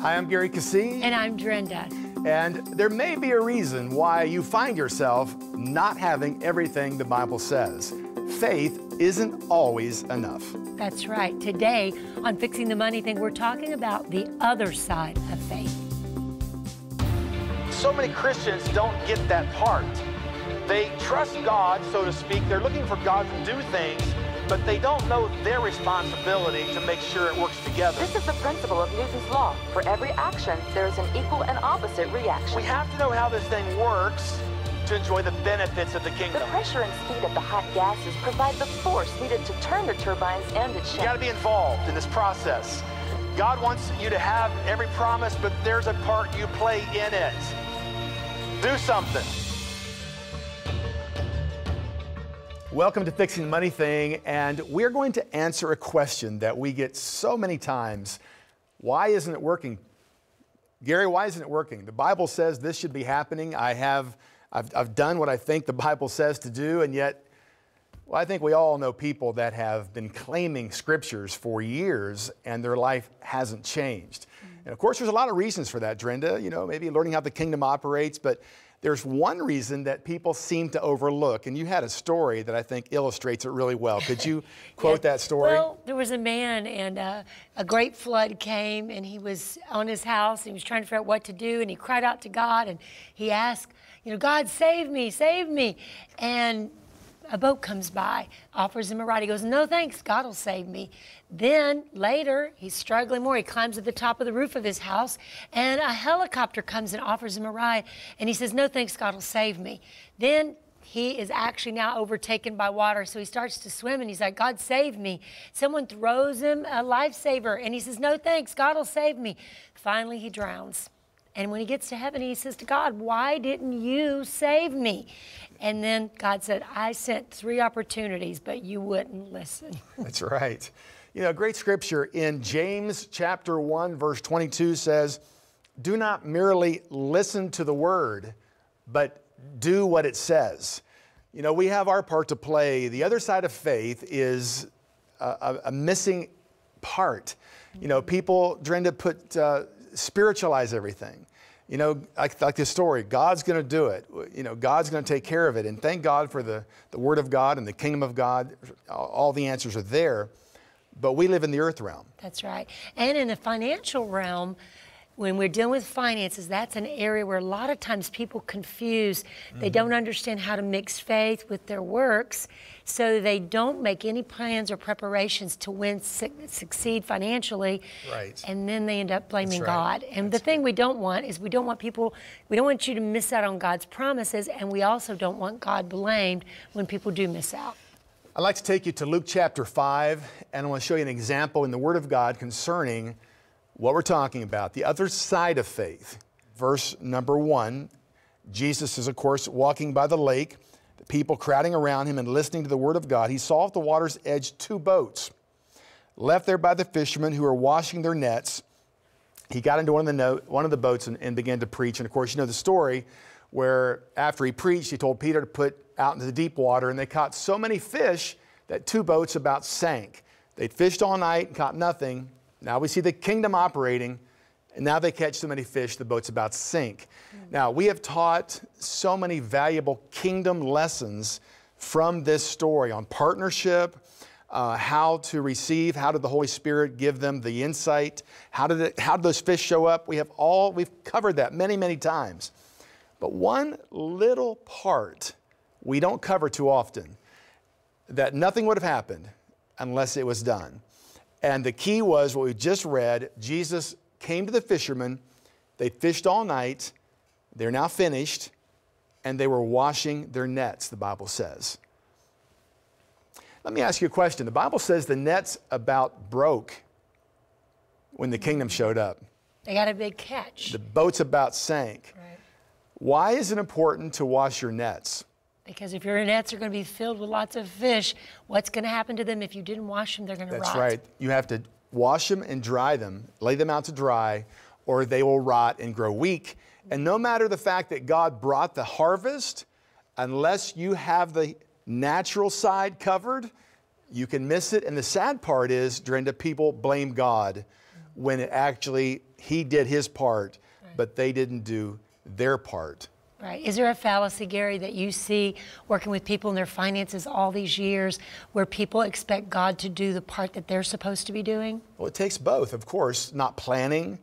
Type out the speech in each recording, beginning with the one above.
Hi, I'm Gary Keesee. And I'm Drenda. And there may be a reason why you find yourself not having everything the Bible says. Faith isn't always enough. That's right. Today on Fixing the Money Thing, we're talking about the other side of faith. So many Christians don't get that part. They trust God, so to speak. They're looking for God to do things, but they don't know their responsibility to make sure it works together. This is the principle of Newton's law. For every action, there is an equal and opposite reaction. We have to know how this thing works to enjoy the benefits of the kingdom. The pressure and speed of the hot gases provide the force needed to turn the turbines and the its You got to be involved in this process. God wants you to have every promise, but there's a part you play in it. Do something. Welcome to Fixing the Money Thing, and we're going to answer a question that we get so many times. Why isn't it working? Gary, why isn't it working? The Bible says this should be happening. I have, I've, I've done what I think the Bible says to do, and yet, well, I think we all know people that have been claiming scriptures for years and their life hasn't changed. Mm. And of course, there's a lot of reasons for that, Drenda. You know, maybe learning how the kingdom operates, but there's one reason that people seem to overlook, and you had a story that I think illustrates it really well. Could you quote yeah. that story? Well, there was a man, and uh, a great flood came, and he was on his house, and he was trying to figure out what to do, and he cried out to God, and he asked, you know, God, save me, save me. And a boat comes by, offers him a ride. He goes, No thanks, God will save me. Then later, he's struggling more. He climbs to the top of the roof of his house, and a helicopter comes and offers him a ride. And he says, No thanks, God will save me. Then he is actually now overtaken by water. So he starts to swim and he's like, God save me. Someone throws him a lifesaver and he says, No thanks, God will save me. Finally, he drowns. And when he gets to heaven, he says to God, Why didn't you save me? And then God said, I sent three opportunities, but you wouldn't listen. That's right. You know, great scripture in James chapter 1, verse 22 says, Do not merely listen to the word, but do what it says. You know, we have our part to play. The other side of faith is a, a missing part. You know, people, Drenda, put uh, spiritualize everything. You know, like, like this story, God's going to do it. You know, God's going to take care of it. And thank God for the, the Word of God and the kingdom of God. All the answers are there. But we live in the earth realm. That's right. And in the financial realm, when we're dealing with finances, that's an area where a lot of times people confuse. They mm-hmm. don't understand how to mix faith with their works, so they don't make any plans or preparations to win, su- succeed financially. Right. And then they end up blaming right. God. And that's the thing good. we don't want is we don't want people, we don't want you to miss out on God's promises, and we also don't want God blamed when people do miss out. I'd like to take you to Luke chapter 5, and I want to show you an example in the Word of God concerning what we're talking about, the other side of faith. Verse number one Jesus is, of course, walking by the lake, people crowding around him and listening to the word of God. He saw at the water's edge two boats left there by the fishermen who were washing their nets. He got into one of the, no- one of the boats and, and began to preach. And of course, you know the story where after he preached, he told Peter to put out into the deep water, and they caught so many fish that two boats about sank. They'd fished all night and caught nothing. Now we see the kingdom operating, and now they catch so many fish, the boat's about to sink. Mm-hmm. Now, we have taught so many valuable kingdom lessons from this story on partnership, uh, how to receive, how did the Holy Spirit give them the insight, how did, it, how did those fish show up? We have all, we've covered that many, many times. But one little part we don't cover too often that nothing would have happened unless it was done. And the key was what we just read Jesus came to the fishermen, they fished all night, they're now finished, and they were washing their nets, the Bible says. Let me ask you a question. The Bible says the nets about broke when the kingdom showed up. They got a big catch. The boats about sank. Right. Why is it important to wash your nets? Because if your nets are going to be filled with lots of fish, what's going to happen to them if you didn't wash them? They're going to That's rot. That's right. You have to wash them and dry them, lay them out to dry, or they will rot and grow weak. And no matter the fact that God brought the harvest, unless you have the natural side covered, you can miss it. And the sad part is, Drenda, people blame God when it actually he did his part, but they didn't do their part. Right. Is there a fallacy, Gary, that you see working with people in their finances all these years where people expect God to do the part that they're supposed to be doing? Well, it takes both, of course. Not planning,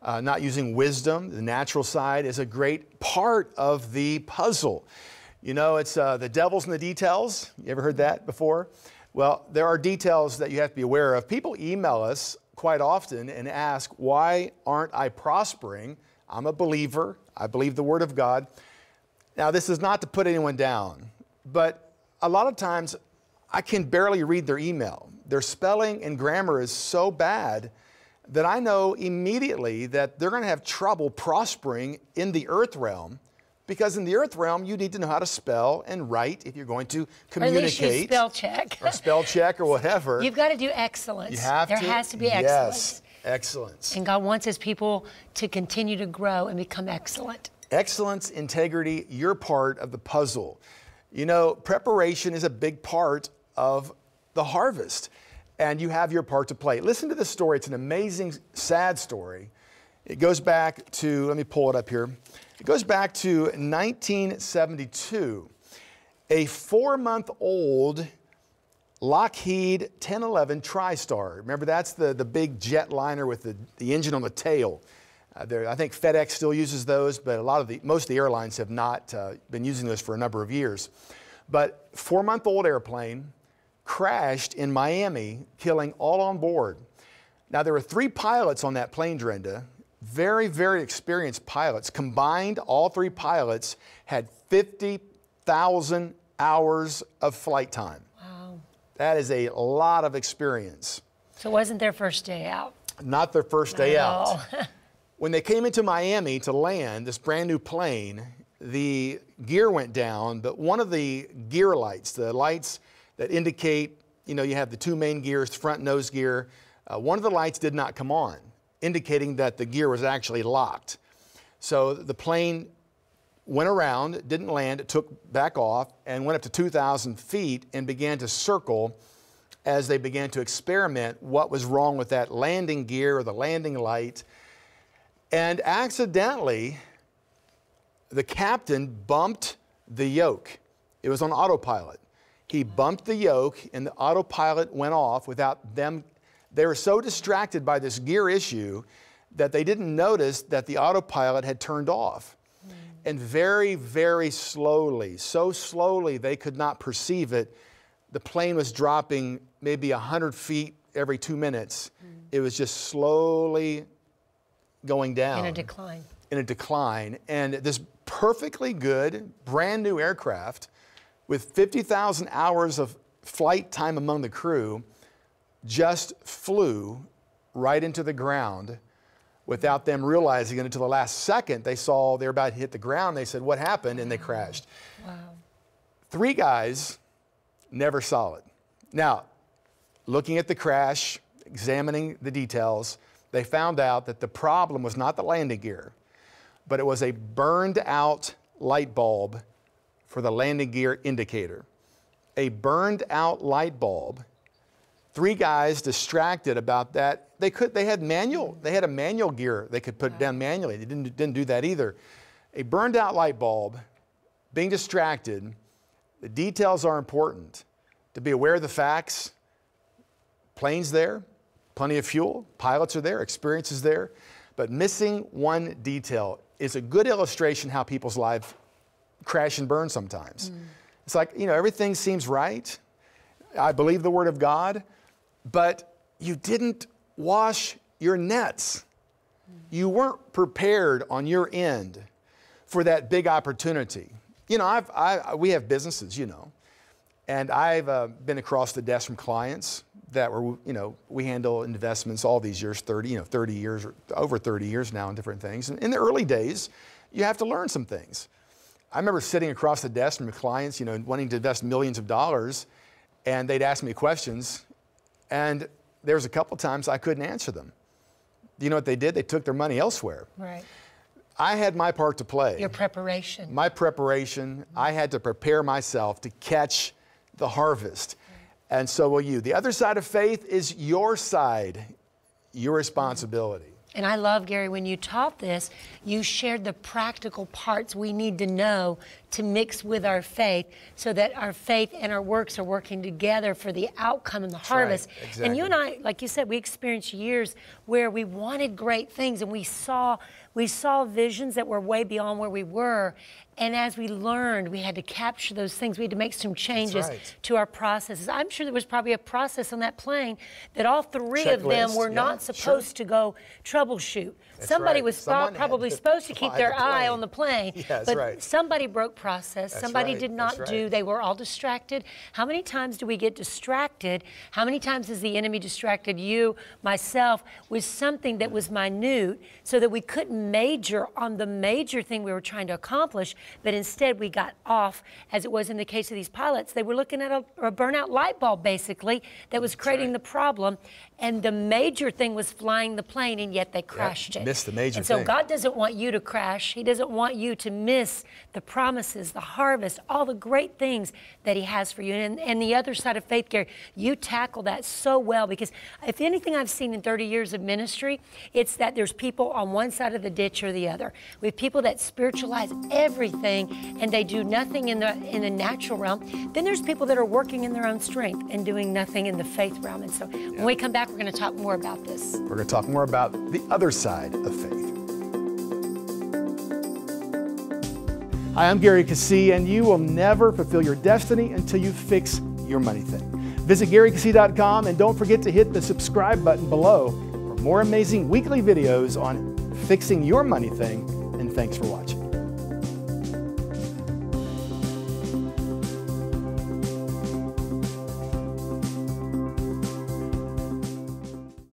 uh, not using wisdom, the natural side is a great part of the puzzle. You know, it's uh, the devil's in the details. You ever heard that before? Well, there are details that you have to be aware of. People email us quite often and ask, Why aren't I prospering? I'm a believer. I believe the Word of God. Now, this is not to put anyone down, but a lot of times I can barely read their email. Their spelling and grammar is so bad that I know immediately that they're going to have trouble prospering in the earth realm because in the earth realm you need to know how to spell and write if you're going to communicate. Or at least spell check. or spell check or whatever. You've got to do excellence. You have there to. has to be yes, excellence. And God wants his people to continue to grow and become excellent. Excellence, integrity, you're part of the puzzle. You know, preparation is a big part of the harvest, and you have your part to play. Listen to this story. It's an amazing, sad story. It goes back to, let me pull it up here. It goes back to 1972. A four month old Lockheed 1011 TriStar. Remember, that's the, the big jetliner with the, the engine on the tail. Uh, there, I think FedEx still uses those, but a lot of the, most of the airlines have not uh, been using those for a number of years. But four month old airplane crashed in Miami, killing all on board. Now, there were three pilots on that plane, Drenda, very, very experienced pilots. Combined, all three pilots had 50,000 hours of flight time. That is a lot of experience. So it wasn't their first day out. Not their first day out. when they came into Miami to land this brand new plane, the gear went down, but one of the gear lights, the lights that indicate, you know, you have the two main gears, front nose gear, uh, one of the lights did not come on, indicating that the gear was actually locked. So the plane went around, didn't land, it took back off, and went up to 2,000 feet and began to circle as they began to experiment what was wrong with that landing gear or the landing light. And accidentally, the captain bumped the yoke. It was on autopilot. He bumped the yoke, and the autopilot went off without them. They were so distracted by this gear issue that they didn't notice that the autopilot had turned off. And very, very slowly, so slowly they could not perceive it, the plane was dropping maybe 100 feet every two minutes. Mm. It was just slowly going down In a decline. in a decline. And this perfectly good, brand new aircraft with 50,000 hours of flight time among the crew just flew right into the ground without them realizing it until the last second. They saw they're about to hit the ground. They said, What happened? And they mm. crashed. Wow. Three guys never saw it. Now, looking at the crash, examining the details, they found out that the problem was not the landing gear, but it was a burned out light bulb for the landing gear indicator. A burned out light bulb. Three guys distracted about that. They could they had manual, they had a manual gear they could put down manually. They didn't, didn't do that either. A burned out light bulb, being distracted, the details are important. To be aware of the facts, planes there, plenty of fuel, pilots are there, experience is there, but missing one detail is a good illustration how people's lives crash and burn sometimes. Mm. It's like, you know, everything seems right. I believe the word of God, but you didn't wash your nets. You weren't prepared on your end for that big opportunity. You know, I've, I, we have businesses, you know, and I've uh, been across the desk from clients that were, you know, we handle investments all these years, 30, you know, 30 years, or over 30 years now in different things. And in the early days, you have to learn some things. I remember sitting across the desk from clients, you know, wanting to invest millions of dollars, and they'd ask me questions, and there was a couple times I couldn't answer them. You know what they did? They took their money elsewhere. Right. I had my part to play. Your preparation. my preparation, I had to prepare myself to catch the harvest. And so will you. The other side of faith is your side. your responsibility. And I love, Gary, when you taught this, you shared the practical parts we need to know to mix with our faith so that our faith and our works are working together for the outcome and the right. harvest. And you and I, like you said, we experienced years where we wanted great things and we saw we saw visions that were way beyond where we were. And as we learned, we had to capture those things. We had to make some changes right. to our processes. I'm sure there was probably a process on that plane that all three of them were yeah, not sure. supposed to go troubleshoot. That's somebody right. was Someone probably to supposed to keep their the eye on the plane. Yeah, but right. somebody broke process. That's somebody did not do. They were all distracted. How many times do we get distracted? How many times has the enemy distracted you, myself, with something that was minute so that we couldn't major on the major thing we were trying to accomplish, but instead we got off, as it was in the case of these pilots. They were looking at a, a burnout light bulb, basically, that was creating the problem. And the major thing was flying the plane, and yet they crashed it. missed the major and so thing. God doesn't want you to crash. He doesn't want you to miss the promises, the harvest, all the great things that He has for you. And, and the other side of faith, Gary, you tackle that so well because if anything I've seen in 30 years of ministry, it's that there's people on one side of the ditch or the other. We have people that spiritualize everything and they do nothing in the in the natural realm. Then there's people that are working in their own strength and doing nothing in the faith realm. And so when we come back, we're going to talk more about this. We're going to talk more about the other side of faith. Hi, I'm Gary Keesee, and you will never fulfill your destiny until you fix your money thing. Visit GaryKeesee.com and don't forget to hit the subscribe button below for more amazing weekly videos on fixing your money thing. And thanks for watching.